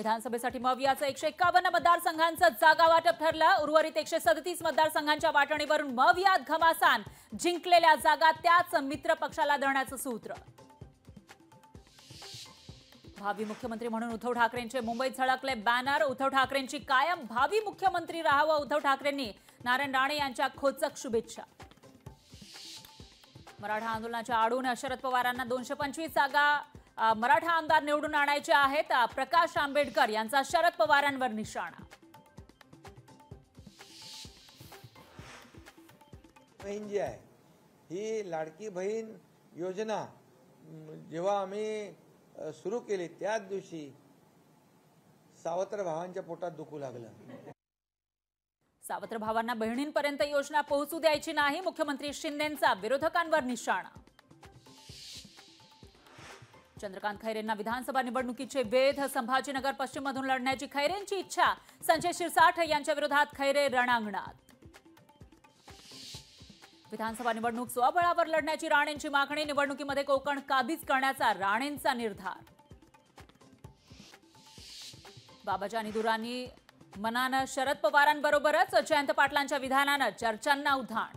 विधानसभेसाठी मवियाचं एकशे एक्कावन्न मतदारसंघांचं जागा वाटप ठरलं. उर्वरित एकशे सदतीस मतदारसंघांच्या वाटणीवरून मवियात घमासान जिंकलेल्या जागा त्याच मित्र पक्षाला देण्याचं सूत्र. भावी मुख्यमंत्री म्हणून उद्धव ठाकरेंचे मुंबईत झळकले बॅनर. उद्धव ठाकरेंची कायम भावी मुख्यमंत्री राहावं उद्धव ठाकरेंनी नारायण राणे यांच्या खोचक शुभेच्छा. मराठा आंदोलनाच्या आडून शरद पवारांना दोनशे पंचवीस जागा मराठा आमदार निवडून आणायचे आहेत. प्रकाश आंबेडकर यांचा शरद पवारांवर निशाणा. बहीण जी आहे ही लाडकी बहीण योजना जेव्हा आम्ही सुरू केली त्याच दिवशी सावत्र भावांच्या पोटात दुखू लागलं. सावत्र भावांना बहिणींपर्यंत योजना पोहोचू द्यायची नाही मुख्यमंत्री शिंदेंचा विरोधकांवर निशाणा. चंद्रकांत खैरेंना विधानसभा निवडणुकीचे वेध संभाजीनगर पश्चिममधून लढण्याची खैरेंची इच्छा संजय शिरसाठ यांच्या विरोधात खैरे रणांगणात. विधानसभा निवडणूक स्वबळावर लढण्याची राणेंची मागणी निवडणुकीमध्ये कोकण काबीज करण्याचा राणेंचा निर्धार. बाबाजानी दुरानी मनानं शरद पवारांबरोबरच जयंत पाटलांच्या विधानानं चर्चांना उधाण.